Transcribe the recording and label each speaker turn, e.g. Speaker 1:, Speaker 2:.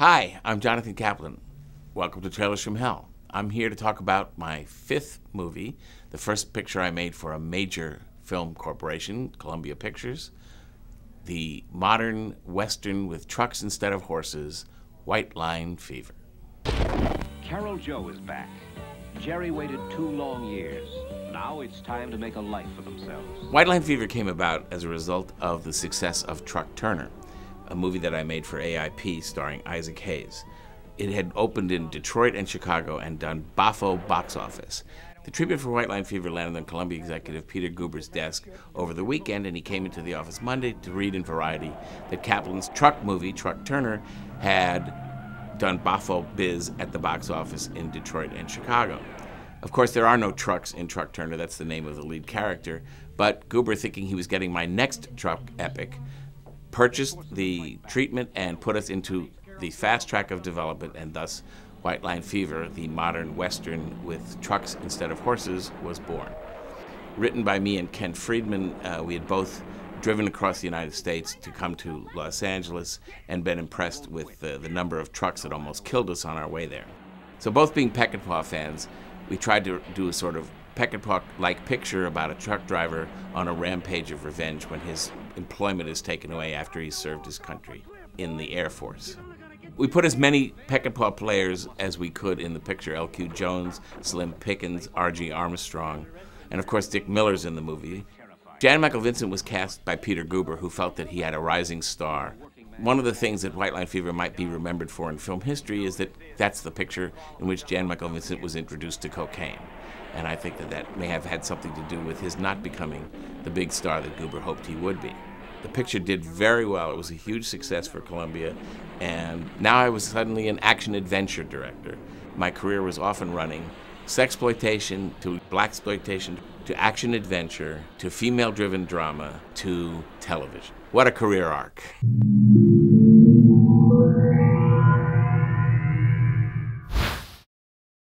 Speaker 1: Hi, I'm Jonathan Kaplan. Welcome to Trailers from Hell. I'm here to talk about my fifth movie, the first picture I made for a major film corporation, Columbia Pictures, the modern Western with trucks instead of horses, White Line Fever.
Speaker 2: Carrol Jo is back. Jerri waited two long years. Now it's time to make a life for themselves.
Speaker 1: White Line Fever came about as a result of the success of Truck Turner, a movie that I made for AIP starring Isaac Hayes. It had opened in Detroit and Chicago and done boffo box office. The treatment for White Line Fever landed on Columbia executive Peter Guber's desk over the weekend, and he came into the office Monday to read in Variety that Kaplan's truck movie, Truck Turner, had done boffo biz at the box office in Detroit and Chicago. Of course, there are no trucks in Truck Turner, that's the name of the lead character, but Guber, thinking he was getting my next truck epic, purchased the treatment and put us into the fast track of development, and thus White Line Fever, the modern Western with trucks instead of horses, was born. Written by me and Ken Friedman, uh, we had both driven across the United States to come to Los Angeles and been impressed with uh, the number of trucks that almost killed us on our way there. So, both being Peckinpah fans, we tried to do a sort of Peckinpah like picture about a truck driver on a rampage of revenge when his employment is taken away after he's served his country in the Air Force. We put as many Peckinpah players as we could in the picture LQ Jones, Slim Pickens, R.G. Armstrong, and of course Dick Miller's in the movie. Jan Michael Vincent was cast by Peter Guber, who felt that he had a rising star. One of the things that White Line Fever might be remembered for in film history is that that's the picture in which Jan Michael Vincent was introduced to cocaine. And I think that that may have had something to do with his not becoming the big star that Guber hoped he would be. The picture did very well. It was a huge success for Columbia, and now I was suddenly an action adventure director. My career was off and running, sexploitation to blaxploitation to action adventure to female driven drama to television. What a career arc.